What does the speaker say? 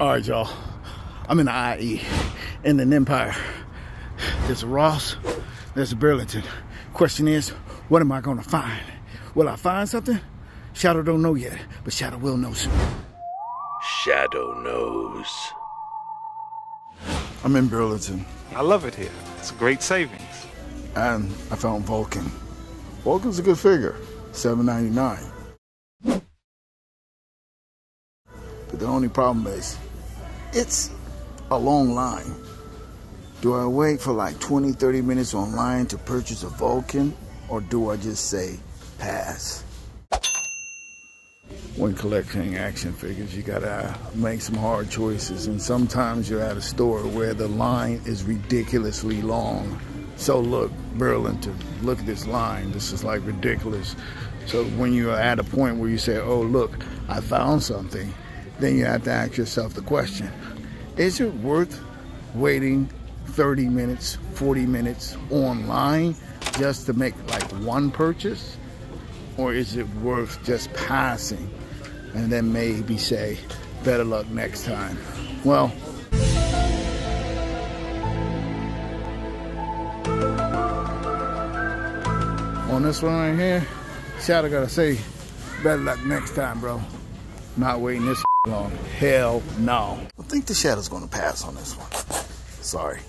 All right, y'all. I'm in the IE, Inland Empire. There's Ross, there's Burlington. Question is, what am I gonna find? Will I find something? Shadowe don't know yet, but Shadowe will know soon. Shadowe knows. I'm in Burlington, I love it here. It's a great savings. and I found Vulcan. Vulcan's a good figure, $7.99. But the only problem is, it's a long line. Do I wait for like 20, 30 minutes online to purchase a Vulcan, or do I just say pass? When collecting action figures, you gotta make some hard choices, and sometimes you're at a store where the line is ridiculously long. So look, Burlington, look at this line. This is like ridiculous. So when you're at a point where you say, "Oh, look, I found something," then you have to ask yourself the question: Is it worth waiting 30 minutes, 40 minutes online just to make like one purchase? Or is it worth just passing and then maybe say, better luck next time? Well, on this one right here, Shadowe gotta say, better luck next time, bro. Not waiting this Hell no. I think the Shadowe's gonna pass on this one. Sorry.